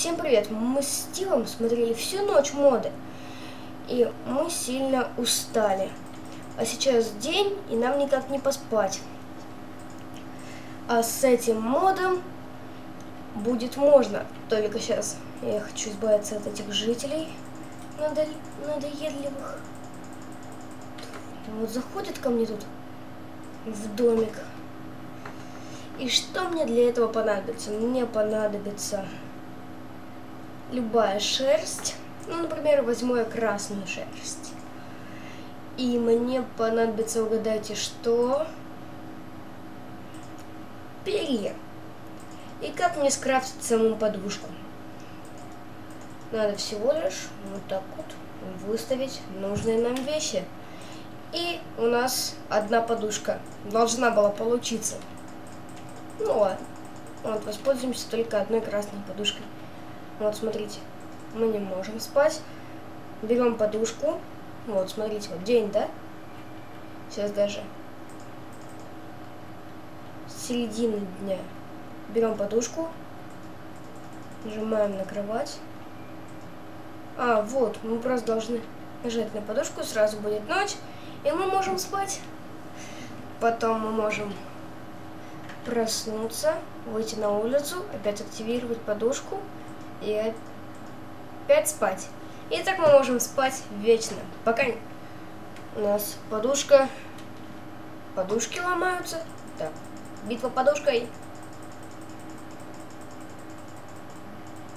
Всем привет! Мы с Стивом смотрели всю ночь моды, и мы сильно устали. А сейчас день, и нам никак не поспать. А с этим модом будет можно. Только сейчас я хочу избавиться от этих жителей надо... надоедливых. Вот заходит ко мне тут в домик. И что мне для этого понадобится? Мне понадобится любая шерсть. Ну, например, возьму я красную шерсть. И мне понадобится, угадайте, что? Перья. И как мне скрафтить саму подушку? Надо всего лишь вот так вот выставить нужные нам вещи. И у нас одна подушка должна была получиться. Ну ладно. Вот, воспользуемся только одной красной подушкой. Вот, смотрите, мы не можем спать. Берем подушку. Вот, смотрите, вот день, да? Сейчас даже середины дня. Берем подушку, нажимаем на кровать. А, вот, мы просто должны нажать на подушку, сразу будет ночь, и мы можем спать. Потом мы можем проснуться, выйти на улицу, опять активировать подушку и опять спать. И так мы можем спать вечно, пока у нас подушка, подушки ломаются. Так, битва подушкой.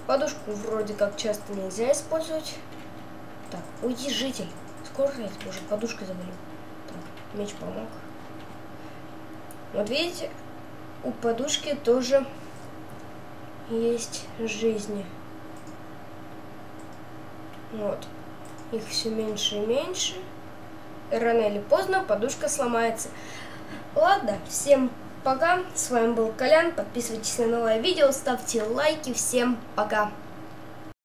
Подушку вроде как часто нельзя использовать. Так, уйди, житель. Скоро я тебя уже подушкой завалю. Так, меч помог. Вот видите, у подушки тоже есть жизни. Вот. Их все меньше и меньше. Рано или поздно подушка сломается. Ладно, всем пока. С вами был Колян. Подписывайтесь на новое видео, ставьте лайки. Всем пока.